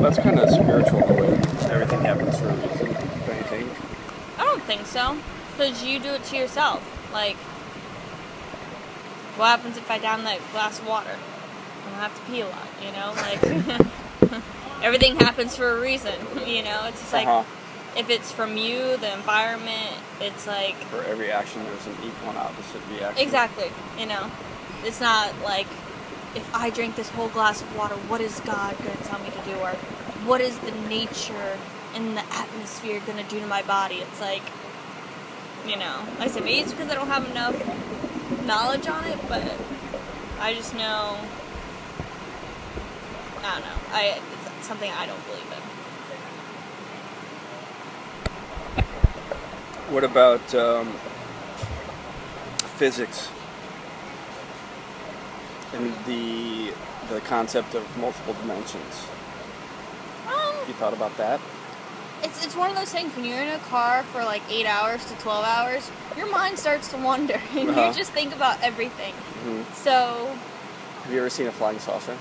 That's kind of spiritual in a way. Everything happens for a reason. Don't you think? I don't think so. Because you do it to yourself. Like, what happens if I down that glass of water? I don't have to pee a lot, you know? Like, everything happens for a reason, you know? It's just like, Uh-huh. if it's from you, the environment, it's like, For every action, there's an equal and opposite reaction. exactly, you know? It's not like, if I drink this whole glass of water, what is God going to tell me to do? Or what is the nature and the atmosphere going to do to my body? It's like, you know, like I said, maybe it's because I don't have enough knowledge on it, but I just know. I don't know. I it's something I don't believe in. What about um, physics and the the concept of multiple dimensions? Um, you thought about that? it's it's one of those things when you're in a car for like eight hours to twelve hours, your mind starts to wander, and Uh-huh. you just think about everything. hmm So Have you ever seen a flying saucer?